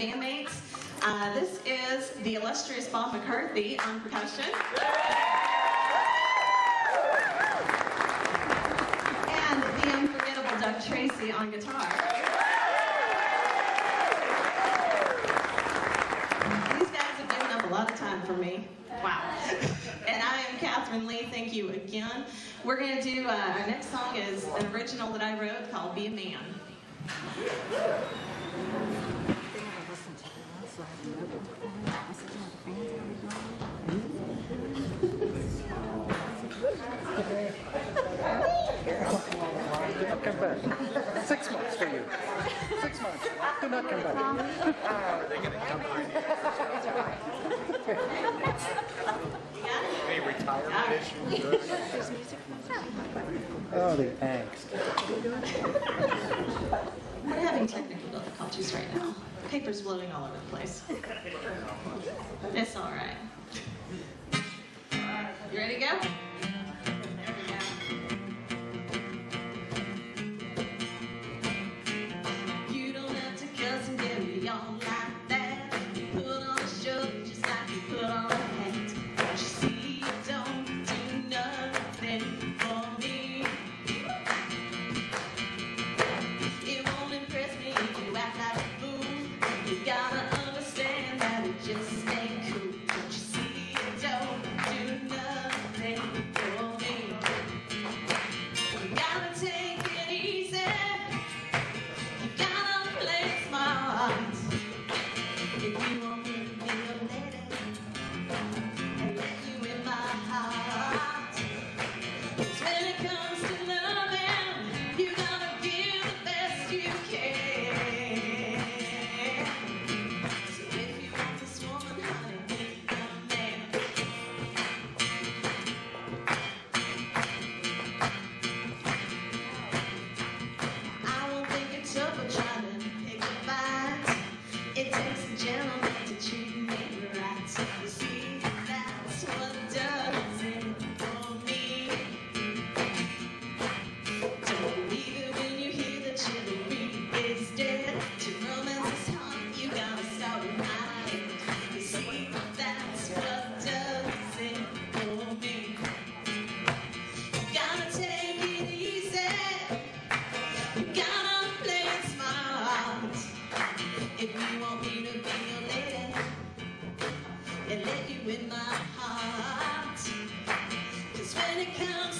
bandmates. Uh, this is the illustrious Bob McCarthy on percussion. And the unforgettable Doug Tracy on guitar. These guys have given up a lot of time for me. Wow. And I am Catherine Leigh. Thank you again. We're going to do, uh, our next song is an original that I wrote called Be a Man. Come back. Six months for you. Six months. Do not come back. Any retirement issues? Oh, the angst. We're having technical difficulties right now. Paper's blowing all over the place. It's all right. You ready to go? Put on show just like you put on in my heart. 'Cause when it comes